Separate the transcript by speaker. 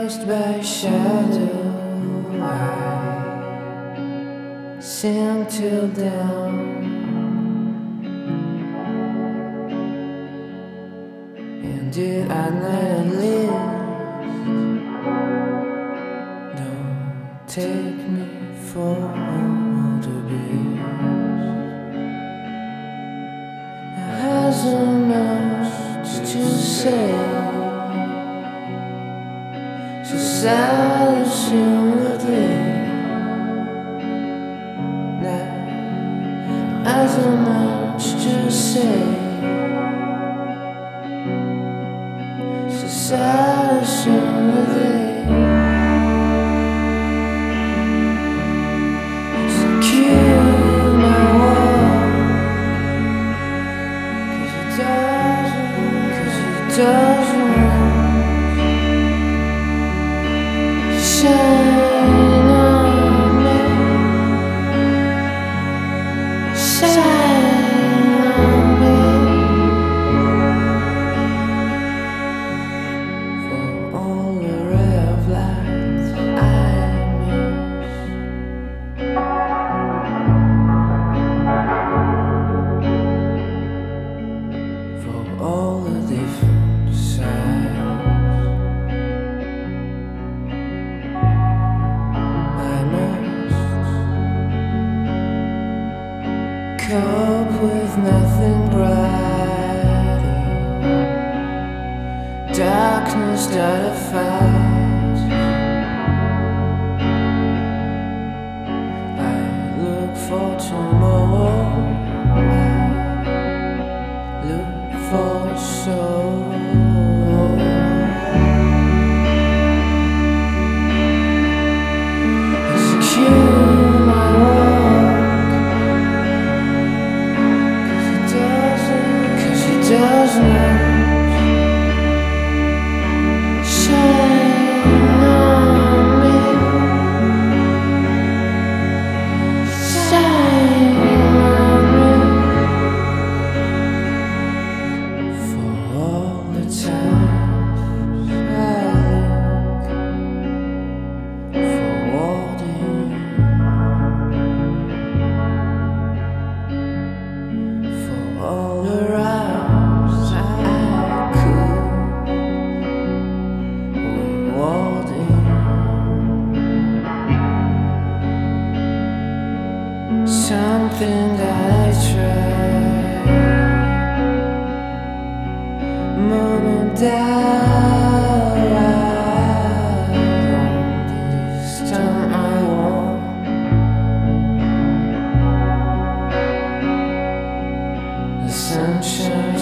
Speaker 1: Cursed by shadow, I sing till down. And did I not live? Don't take me for So sad assuredly Now as so much to say Darkness that I all the rounds I could something that I tried. Moment that sunshine.